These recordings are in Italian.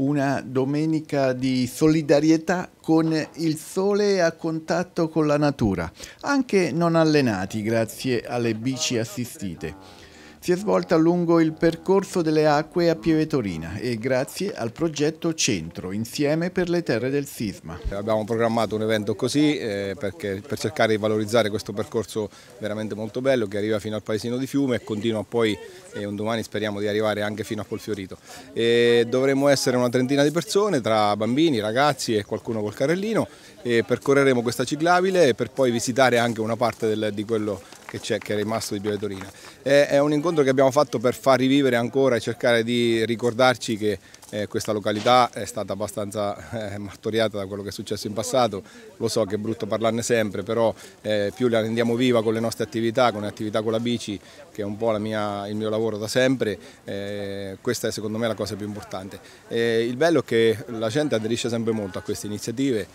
una domenica di solidarietà con il sole a contatto con la natura, anche non allenati grazie alle bici assistite si è svolta lungo il percorso delle acque a Pieve Torina e grazie al progetto Centro, insieme per le terre del sisma. Abbiamo programmato un evento così eh, perché, per cercare di valorizzare questo percorso veramente molto bello che arriva fino al paesino di Fiume e continua poi e un domani speriamo di arrivare anche fino a Polfiorito. E dovremo essere una trentina di persone tra bambini, ragazzi e qualcuno col carrellino e percorreremo questa ciclabile per poi visitare anche una parte del, di quello che, che è rimasto di Pieve Torina. È, è un incontro che abbiamo fatto per far rivivere ancora e cercare di ricordarci che eh, questa località è stata abbastanza eh, martoriata da quello che è successo in passato, lo so che è brutto parlarne sempre, però eh, più la rendiamo viva con le nostre attività, con le attività con la bici, che è un po' mia, il mio lavoro da sempre, eh, questa è secondo me la cosa più importante. il bello è che la gente aderisce sempre molto a queste iniziative,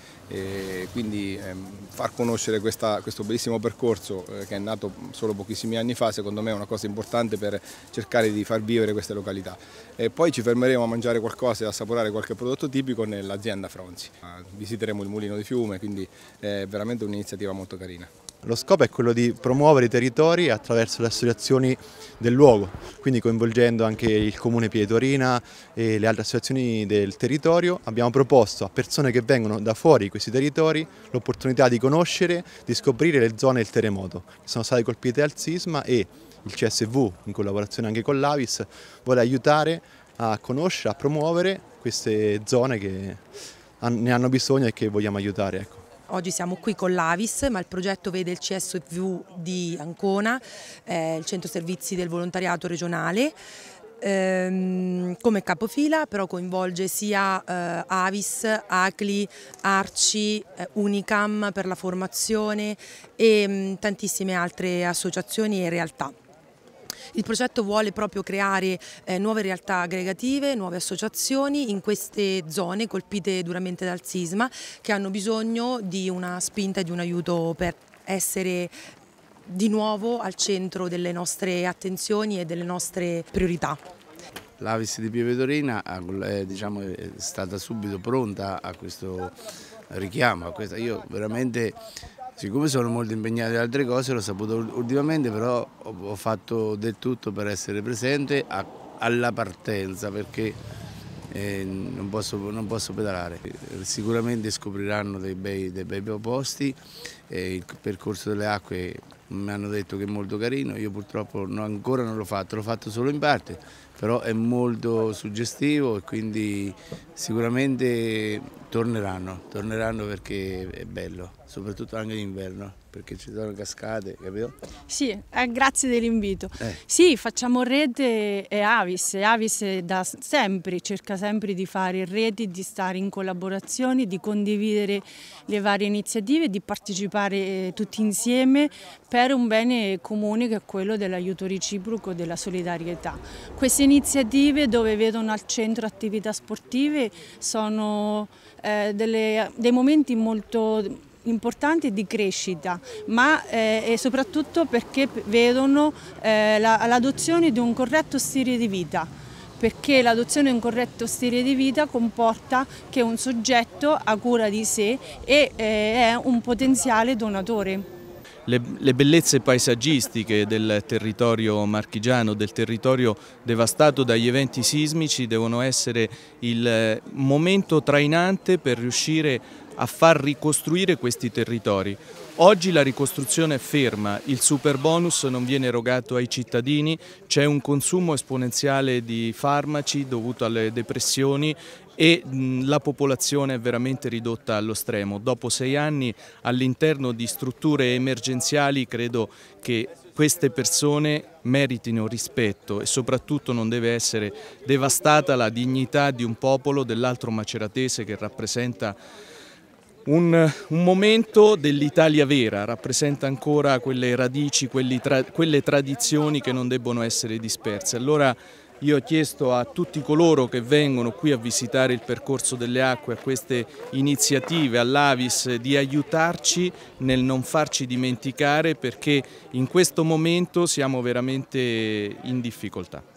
quindi ehm, far conoscere questa, questo bellissimo percorso eh, che è nato solo pochissimi anni fa, secondo me è una cosa importante per cercare di far vivere queste località. E poi ci fermeremo a mangiare qualcosa e assaporare qualche prodotto tipico nell'azienda Fronzi. Visiteremo il mulino di fiume, quindi è veramente un'iniziativa molto carina. Lo scopo è quello di promuovere i territori attraverso le associazioni del luogo, quindi coinvolgendo anche il Comune Pietorina e le altre associazioni del territorio. Abbiamo proposto a persone che vengono da fuori questi territori l'opportunità di conoscere, di scoprire le zone del terremoto che sono state colpite dal sisma e il CSV, in collaborazione anche con l'Avis, vuole aiutare a conoscere, a promuovere queste zone che ne hanno bisogno e che vogliamo aiutare. Ecco. Oggi siamo qui con l'Avis, ma il progetto vede il CSV di Ancona, eh, il centro servizi del volontariato regionale, ehm, come capofila, però coinvolge sia eh, Avis, Acli, Arci, eh, Unicam per la formazione e mh, mm, tantissime altre associazioni e realtà. Il progetto vuole proprio creare eh, nuove realtà aggregative, nuove associazioni in queste zone colpite duramente dal sisma che hanno bisogno di una spinta e di un aiuto per essere di nuovo al centro delle nostre attenzioni e delle nostre priorità. L'Avis di Pieve Torina è, diciamo, è stata subito pronta a questo richiamo, io veramente Siccome sono molto impegnato in altre cose l'ho saputo ultimamente, però ho fatto del tutto per essere presente alla partenza perché eh, non, posso, non, posso, pedalare. Sicuramente scopriranno dei bei, dei bei posti, eh, il percorso delle acque mi hanno detto che è molto carino, io purtroppo no, ancora non l'ho fatto, l'ho fatto solo in parte, però è molto suggestivo e quindi sicuramente torneranno, torneranno perché è bello, soprattutto anche in inverno perché ci sono cascate, capito? Sì, eh, grazie dell'invito. Eh. Sì, facciamo rete e Avis, Avis da sempre, cerca sempre di fare reti, di stare in collaborazione, di condividere le varie iniziative, di partecipare eh, tutti insieme per un bene comune che è quello dell'aiuto reciproco, della solidarietà. Queste iniziative dove vedono al centro attività sportive sono eh, delle, dei momenti molto importanti di crescita, ma eh, soprattutto perché vedono eh, l'adozione la, di un corretto stile di vita perché l'adozione di un corretto stile di vita comporta che un soggetto ha cura di sé e eh, è un potenziale donatore. Le, le, bellezze paesaggistiche del territorio marchigiano, del territorio devastato dagli eventi sismici devono essere il eh, momento trainante per riuscire a far ricostruire questi territori. Oggi la ricostruzione è ferma, il super bonus non viene erogato ai cittadini, c'è un consumo esponenziale di farmaci dovuto alle depressioni e la popolazione è veramente ridotta allo stremo. Dopo sei anni all'interno di strutture emergenziali credo che queste persone meritino rispetto e soprattutto non deve essere devastata la dignità di un popolo dell'altro maceratese che rappresenta un, un momento dell'Italia vera, rappresenta ancora quelle radici, tra, quelle tradizioni che non debbono essere disperse. Allora io ho chiesto a tutti coloro che vengono qui a visitare il percorso delle acque, a queste iniziative, all'Avis, di aiutarci nel non farci dimenticare perché in questo momento siamo veramente in difficoltà.